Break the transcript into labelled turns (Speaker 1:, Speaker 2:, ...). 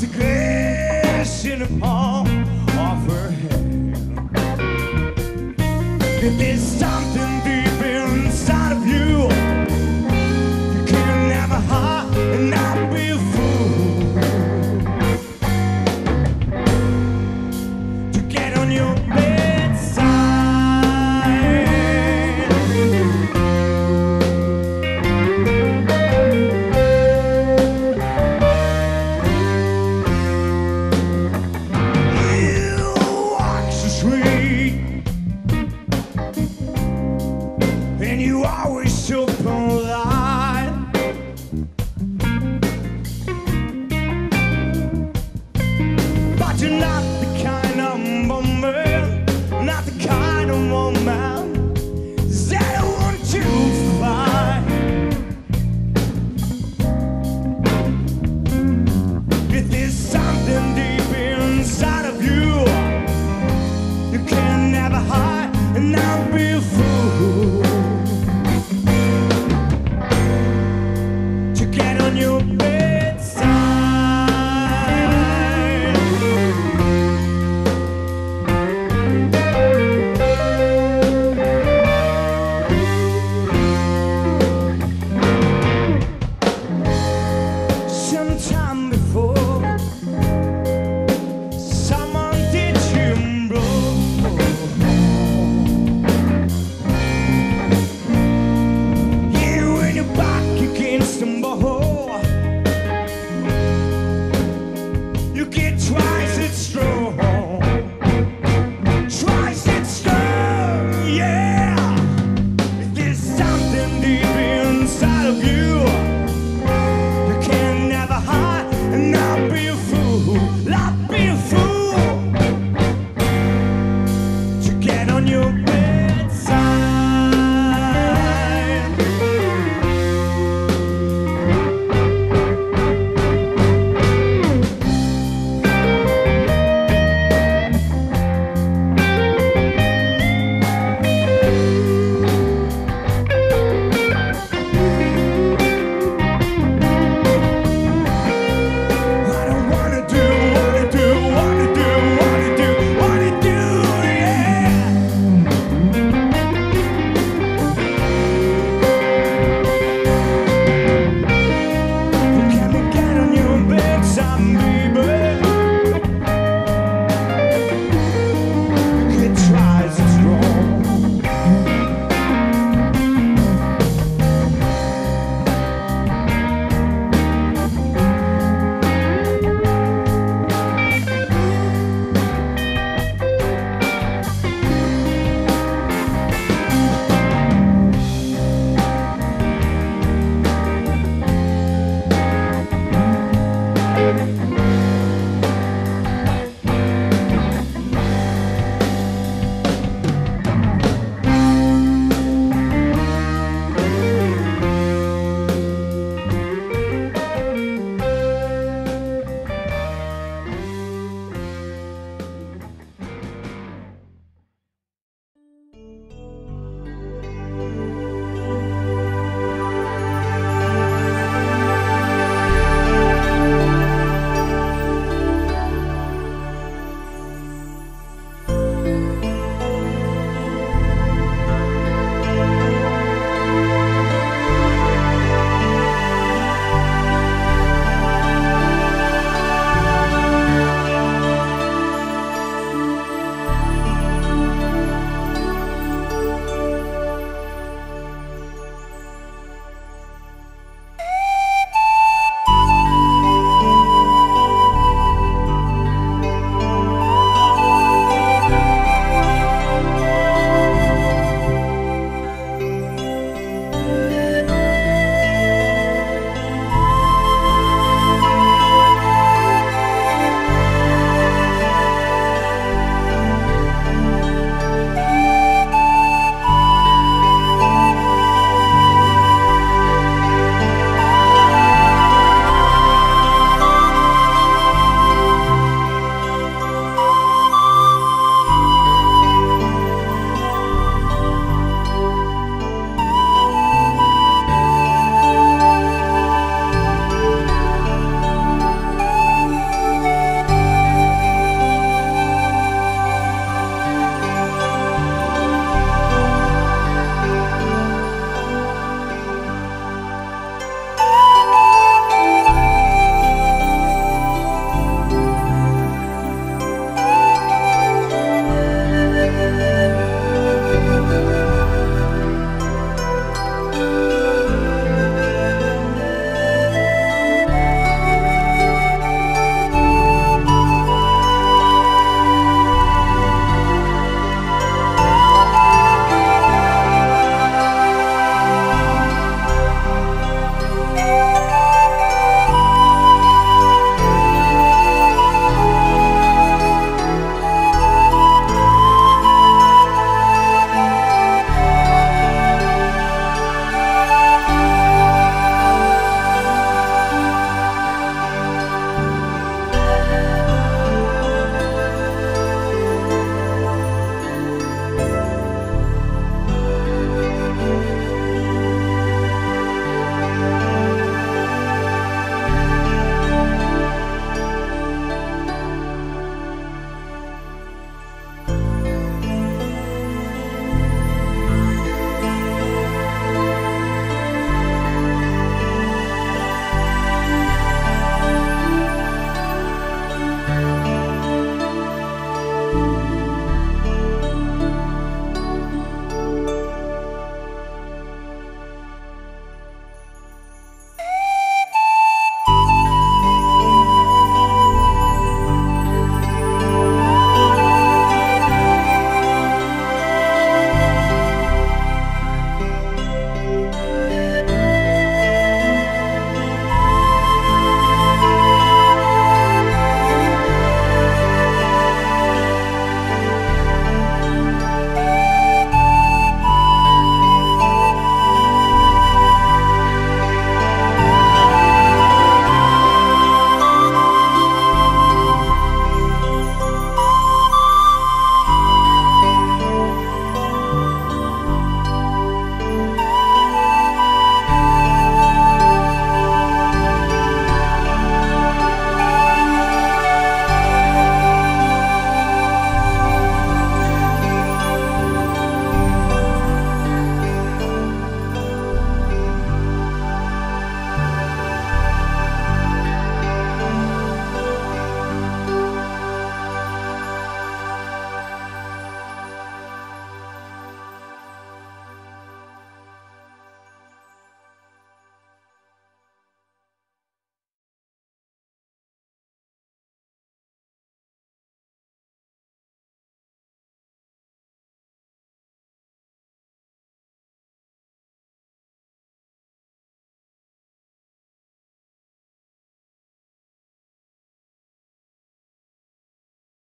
Speaker 1: God's grace in upon. And